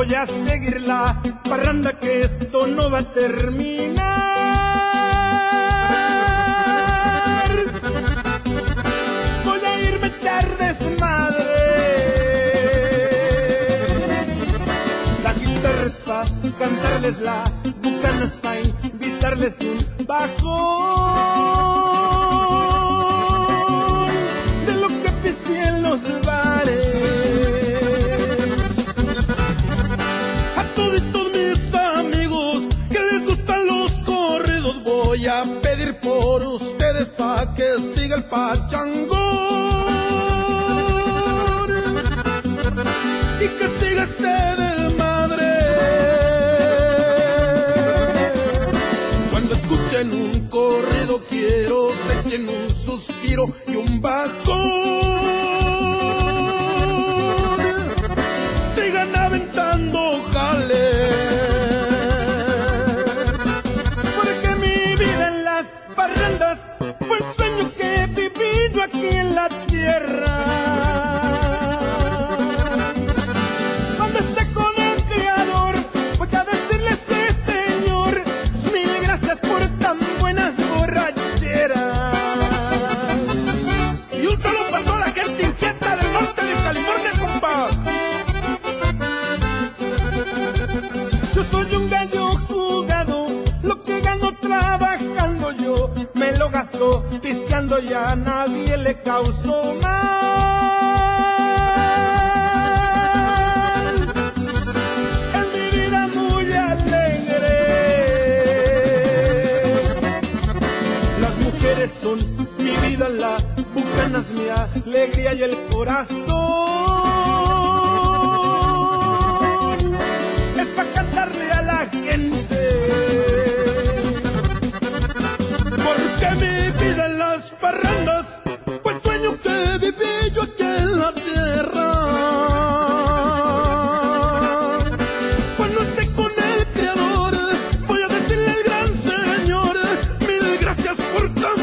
a seguir la parranda que esto no va a terminar. Voy a irme a echar desmadre. La guitarra es cantarles la bucana es invitarles un bajón voy a pedir por ustedes pa' que siga el pachangón y que siga este desmadre. Cuando escuchen un corrido quiero saquen un suspiro y un bajón. Parrandas fue el sueño que he vivido aquí en la tierra. Pisteando y a nadie le causo mal. En mi vida muy alegre, las mujeres son mi vida, la bucana es mi alegría y el corazón. parrandas fue el sueño que viví yo aquí en la tierra. Cuando esté con el Creador, voy a decirle al gran Señor, mil gracias por tanto.